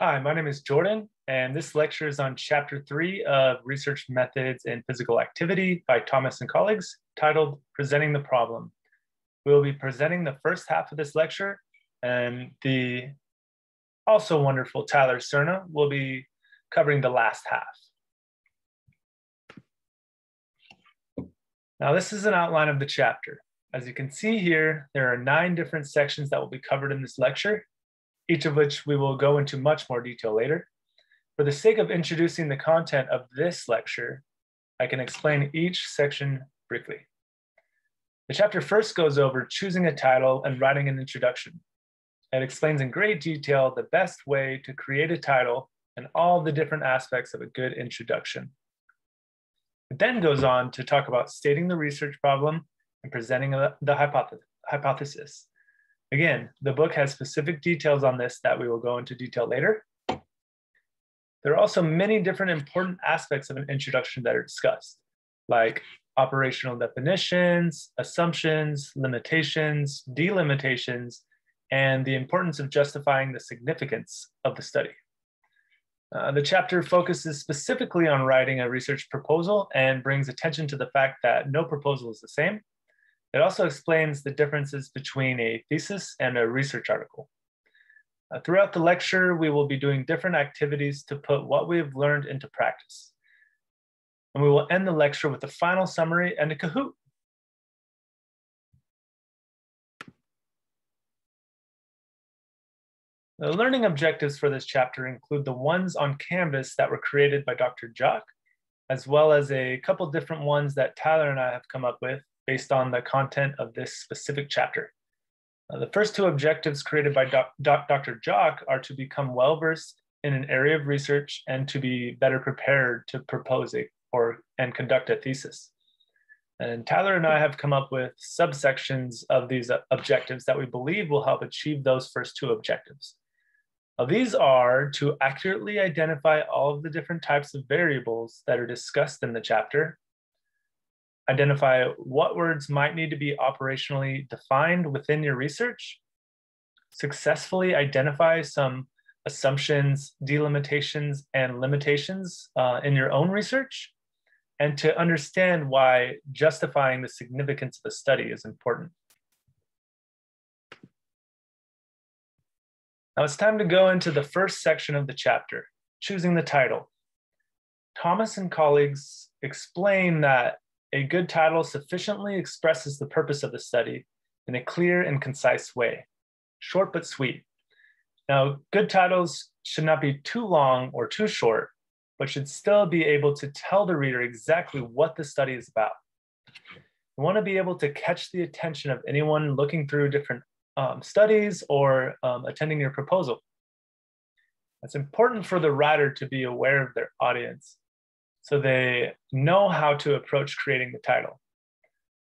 Hi, my name is Jordan, and this lecture is on chapter three of Research Methods in Physical Activity by Thomas and colleagues, titled Presenting the Problem. We'll be presenting the first half of this lecture, and the also wonderful Tyler Cerna will be covering the last half. Now, this is an outline of the chapter. As you can see here, there are nine different sections that will be covered in this lecture, each of which we will go into much more detail later. For the sake of introducing the content of this lecture, I can explain each section briefly. The chapter first goes over choosing a title and writing an introduction. It explains in great detail the best way to create a title and all the different aspects of a good introduction. It then goes on to talk about stating the research problem and presenting the hypothesis. Again, the book has specific details on this that we will go into detail later. There are also many different important aspects of an introduction that are discussed, like operational definitions, assumptions, limitations, delimitations, and the importance of justifying the significance of the study. Uh, the chapter focuses specifically on writing a research proposal and brings attention to the fact that no proposal is the same it also explains the differences between a thesis and a research article. Uh, throughout the lecture, we will be doing different activities to put what we have learned into practice. And we will end the lecture with a final summary and a Kahoot. The learning objectives for this chapter include the ones on Canvas that were created by Dr. Jock, as well as a couple different ones that Tyler and I have come up with based on the content of this specific chapter. Uh, the first two objectives created by doc, doc, Dr. Jock are to become well-versed in an area of research and to be better prepared to propose a, or and conduct a thesis. And Tyler and I have come up with subsections of these objectives that we believe will help achieve those first two objectives. Now, these are to accurately identify all of the different types of variables that are discussed in the chapter identify what words might need to be operationally defined within your research, successfully identify some assumptions, delimitations, and limitations uh, in your own research, and to understand why justifying the significance of a study is important. Now it's time to go into the first section of the chapter, choosing the title. Thomas and colleagues explain that a good title sufficiently expresses the purpose of the study in a clear and concise way, short but sweet. Now, good titles should not be too long or too short, but should still be able to tell the reader exactly what the study is about. You want to be able to catch the attention of anyone looking through different um, studies or um, attending your proposal. It's important for the writer to be aware of their audience so they know how to approach creating the title.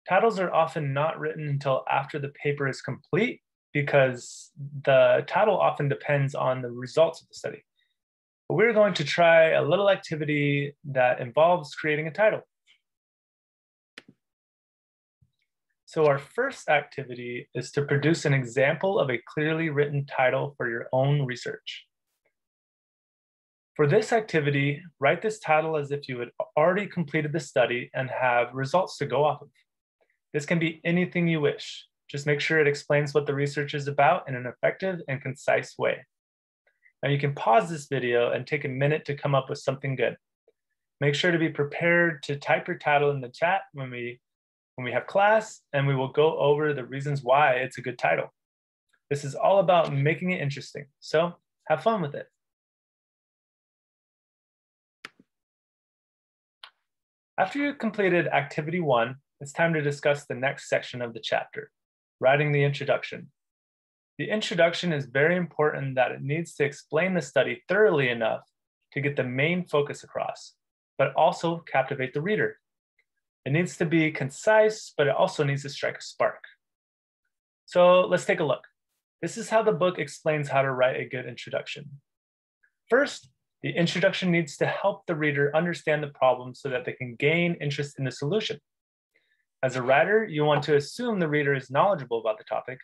Titles are often not written until after the paper is complete because the title often depends on the results of the study. But we're going to try a little activity that involves creating a title. So our first activity is to produce an example of a clearly written title for your own research. For this activity, write this title as if you had already completed the study and have results to go off of. This can be anything you wish. Just make sure it explains what the research is about in an effective and concise way. Now you can pause this video and take a minute to come up with something good. Make sure to be prepared to type your title in the chat when we, when we have class, and we will go over the reasons why it's a good title. This is all about making it interesting, so have fun with it. After you've completed activity one, it's time to discuss the next section of the chapter, writing the introduction. The introduction is very important that it needs to explain the study thoroughly enough to get the main focus across, but also captivate the reader. It needs to be concise, but it also needs to strike a spark. So let's take a look. This is how the book explains how to write a good introduction. First, the introduction needs to help the reader understand the problem so that they can gain interest in the solution. As a writer, you want to assume the reader is knowledgeable about the topic,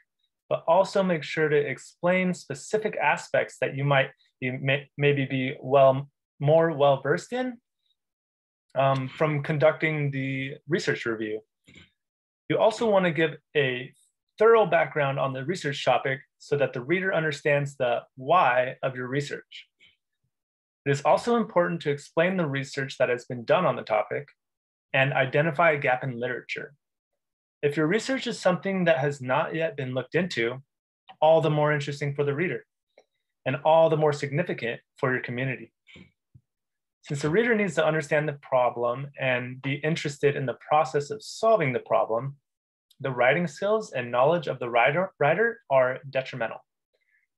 but also make sure to explain specific aspects that you might you may maybe be well more well versed in um, from conducting the research review. You also want to give a thorough background on the research topic so that the reader understands the why of your research. It is also important to explain the research that has been done on the topic and identify a gap in literature. If your research is something that has not yet been looked into, all the more interesting for the reader and all the more significant for your community. Since the reader needs to understand the problem and be interested in the process of solving the problem, the writing skills and knowledge of the writer, writer are detrimental.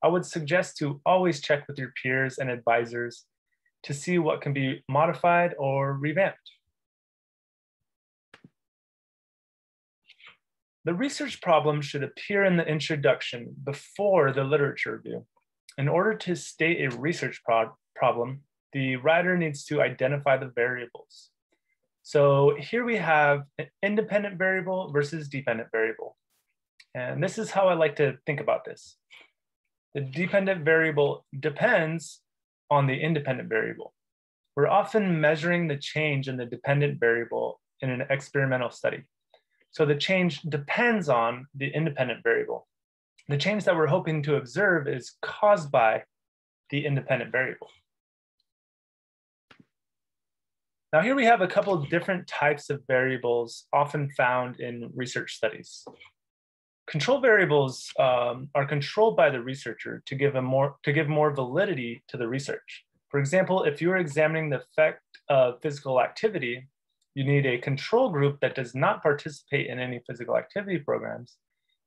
I would suggest to always check with your peers and advisors to see what can be modified or revamped. The research problem should appear in the introduction before the literature review. In order to state a research pro problem, the writer needs to identify the variables. So here we have an independent variable versus dependent variable. And this is how I like to think about this. The dependent variable depends on the independent variable. We're often measuring the change in the dependent variable in an experimental study. So the change depends on the independent variable. The change that we're hoping to observe is caused by the independent variable. Now here we have a couple of different types of variables often found in research studies. Control variables um, are controlled by the researcher to give, a more, to give more validity to the research. For example, if you're examining the effect of physical activity, you need a control group that does not participate in any physical activity programs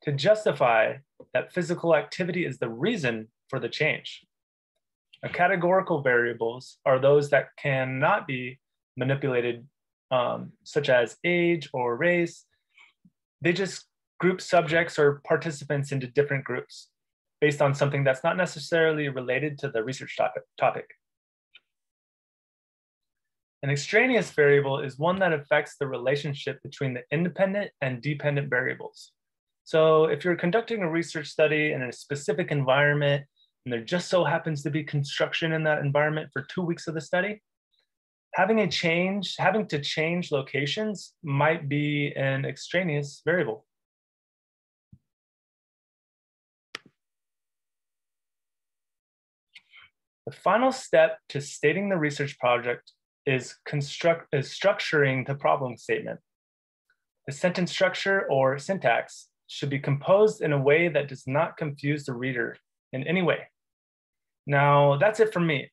to justify that physical activity is the reason for the change. Categorical variables are those that cannot be manipulated, um, such as age or race. They just group subjects or participants into different groups based on something that's not necessarily related to the research topic. An extraneous variable is one that affects the relationship between the independent and dependent variables. So if you're conducting a research study in a specific environment, and there just so happens to be construction in that environment for two weeks of the study, having a change, having to change locations might be an extraneous variable. The final step to stating the research project is, construct, is structuring the problem statement. The sentence structure or syntax should be composed in a way that does not confuse the reader in any way. Now, that's it from me.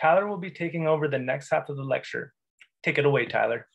Tyler will be taking over the next half of the lecture. Take it away, Tyler.